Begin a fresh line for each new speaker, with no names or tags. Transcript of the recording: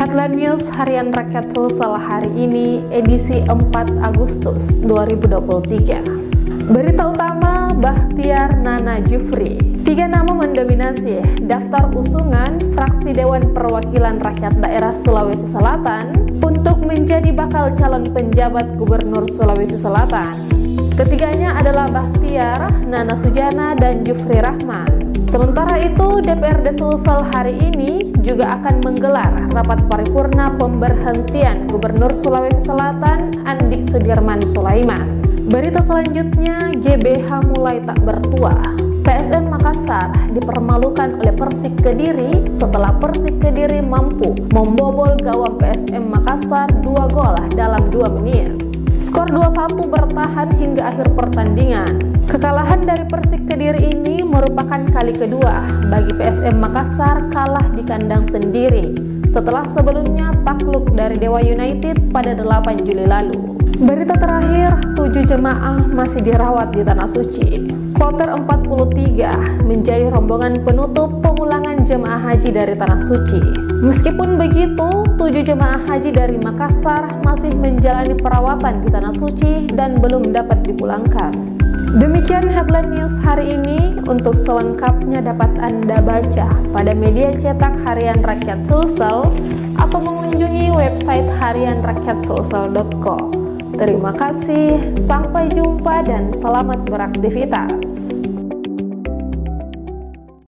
Headline News Harian Rakyat Sulsel hari ini edisi 4 Agustus 2023. Berita utama Bahtiar Nana Jufri. Tiga nama mendominasi daftar usungan fraksi Dewan Perwakilan Rakyat Daerah Sulawesi Selatan untuk menjadi bakal calon penjabat Gubernur Sulawesi Selatan. Ketiganya adalah Bahtiar, Nana Sujana, dan Jufri Rahman. Sementara itu, DPRD Sulsel hari ini juga akan menggelar rapat paripurna pemberhentian Gubernur Sulawesi Selatan Andi Sudirman Sulaiman. Berita selanjutnya, GBH mulai tak bertuah. PSM Makassar dipermalukan oleh Persik Kediri setelah Persik Kediri mampu membobol gawang PSM Makassar dua gol dalam dua menit. Skor 2-1 bertahan hingga akhir pertandingan. Kekalahan dari Persik Kediri ini merupakan kali kedua bagi PSM Makassar kalah di kandang sendiri setelah sebelumnya takluk dari Dewa United pada 8 Juli lalu. Berita terakhir, tujuh jemaah masih dirawat di Tanah Suci. Kloter 43 menjadi rombongan penutup pemulangan jemaah haji dari Tanah Suci. Meskipun begitu, tujuh jemaah haji dari Makassar masih menjalani perawatan di Tanah Suci dan belum dapat dipulangkan. Demikian headline news hari ini. Untuk selengkapnya dapat Anda baca pada media cetak Harian Rakyat Sulsel atau mengunjungi website harianrakyatsulsel.com. Terima kasih, sampai jumpa dan selamat beraktivitas.